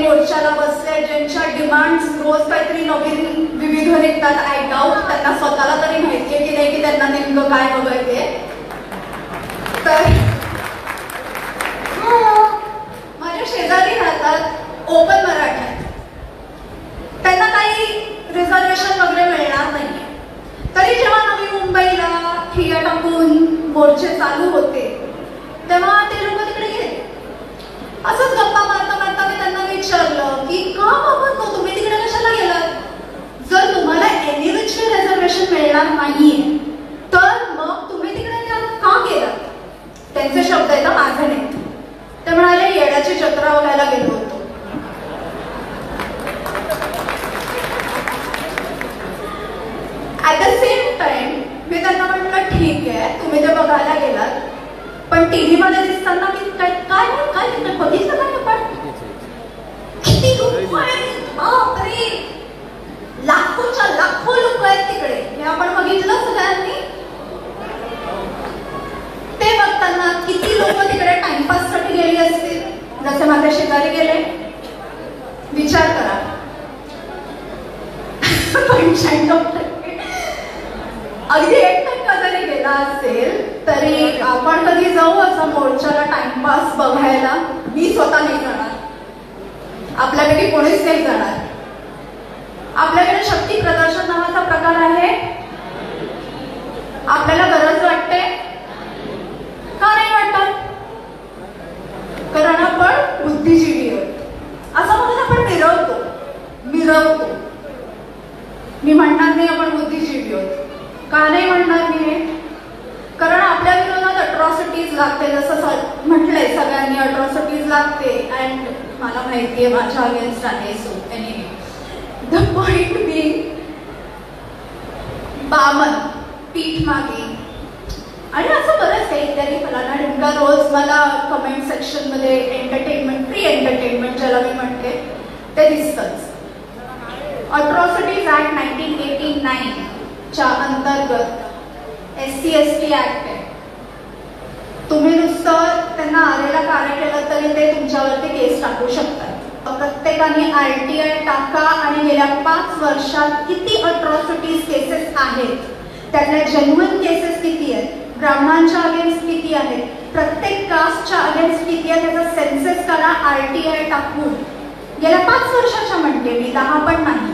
मोर्चाला बसले ज्यांच्या डिमांड रोज काहीतरी नवीन विविध निघतात आय डाऊट त्यांना स्वतःला तरी माहितीये की नाही की त्यांना नेमकं काय बघायचे तर हो, माझ्या शेजारी राहतात ओपन मराठ्यात त्यांना काही रिझर्वेशन वगैरे मिळणार नाही तरी जेव्हा नवी मुंबईला ठिया टाकून मोर्चे चालू होते तेव्हा ते लोक तिकडे गेले. असंच गप्पा मारतात विचारलं की का बाबा मग तुम्ही तिकडे कशाला गेलात जर तुम्हाला एनिवेजचे रिझर्वेशन मिळणार नाहीये तर मग तुम्ही तिकडे का गेलात त्यांचे शब्द आहेत ना, माझे नाहीत ते म्हणाले येड्याची जत्रा बघायला गेलो होतो. ऍट द सेम टाइम मी त्यांना म्हटलं ठीक आहे तुम्ही ते बघायला गेलात. पण टीव्ही मध्ये दिसताना मी काय काय काय काय बघितलं? आहेत तिकडे हे आपण बघितलं सगळ्यांनी ते बघताना किती लोक तिकडे टाइमपाससाठी गेली असतील? जसे माझ्या शेजारी गेले. विचार करा. पंच्याण्णव टक्के. अगदी एक टक्का जरी गेला असेल तरी आपण कधी जाऊ असं मोर्चाला टाइमपास बघायला? मी स्वतः नाही जाणार. आपल्यापैकी कोणीच नाही जाणार. आपल्याकडे प्रकार आहे? आपल्याला गरज वाटते? का नाही वाटत? कारण आपण बुद्धिजीवी मिरवतो. मिरवतो. मी म्हणणार नाही आपण बुद्धिजीवी का नाही म्हणणार मी? कारण आपल्या विरोधात अट्रॉसिटीज लागते. जसं म्हटलंय, सगळ्यांनी अट्रॉसिटीज लागते. अँड मला माहितीये, माझ्या अगेन्स्ट आहे सो एनिवे द पॉइंट बी बामन पीठ मागे. आणि असं बरंच काही इत्यादी फलाना ढिमका रोज मला कमेंट सेक्शनमध्ये एंटरटेनमेंट प्री एंटरटेनमेंट ज्याला मी म्हणते ते दिसतंच. Atrocities act nineteen eighty nine च्या अंतर्गत S C S T act आहे. तुम्ही नुसतं त्यांना आलेला कार्य केलं तरी ते तुमच्यावरती केस टाकू शकतात. प्रत्येकाने आर टी आय टाका आणि गेल्या पाच वर्षात किती अट्रॉसिटीज केसेस आहेत? त्यातल्या जेन्युन केसेस किती आहेत? ब्राह्मणांच्या अगेन्स्ट किती आहेत? प्रत्येक कास्टच्या अगेन्स्ट किती आहे त्याचा सेन्सेस करा आर टी आय टाकून. गेल्या पाच वर्षाच्या म्हणते मी दहा पण नाही.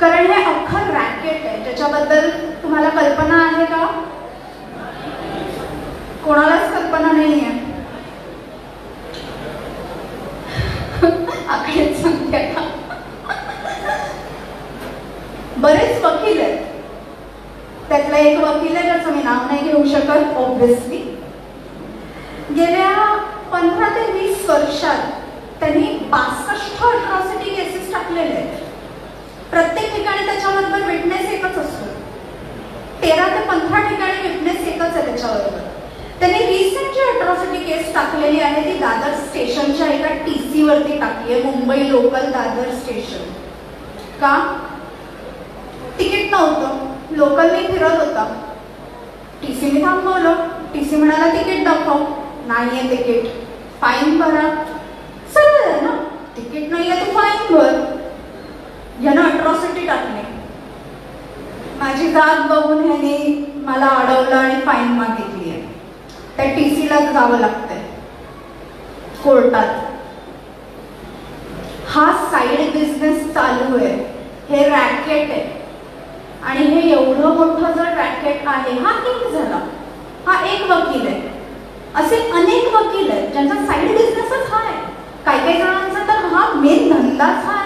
कारण हे अख्खं रॅकेट आहे. ज्याच्याबद्दल तुम्हाला कल्पना आहे का? कोणालाच कल्पना नाही आहे आकडेच सांगते बरेच वकील आहेत. त्यातला एक वकील आहे त्याचं मी नाव नाही घेऊ शकत ऑब्विसली गेल्या पंधरा ते वीस वर्षात त्यांनी बासष्ट अट्रॉसिटी केसेस टाकलेले आहेत. प्रत्येक ठिकाणी त्याच्याबरोबर विटनेस एकच असतो. तेरा ते पंधरा ठिकाणी विटनेस एकच आहे त्याच्याबरोबर. त्यांनी रिसेंट जी अट्रॉसिटी केस टाकलेली आहे ती दादर स्टेशनच्या एका टी सीवरती टाकली आहे मुंबई लोकल दादर स्टेशन का? तिकीट नव्हतं. लोकलनी फिरत होता. टी सीने थांबवलं. टी सी म्हणाला तिकीट दाखव. नाहीये तिकीट. फाईन भरा. सरळ आहे ना? तिकीट नाहीये तू फाईन भर. यानं अट्रॉसिटी टाकली. माझी जात बघून ह्याने मला अडवलं आणि फाईन मागितली. त्या टी सी ला जावं लागतंय. कोर्टात. हा साईड बिझनेस चालू आहे. हे रॅकेट आहे. आणि हे एवढं मोठं जर रॅकेट आहे हा किंग झाला? हा एक वकील आहे. असे अनेक वकील आहेत ज्यांचा साईड बिझनेसच हा आहे. काही काही जणांचा तर हा मेन धंदाच हा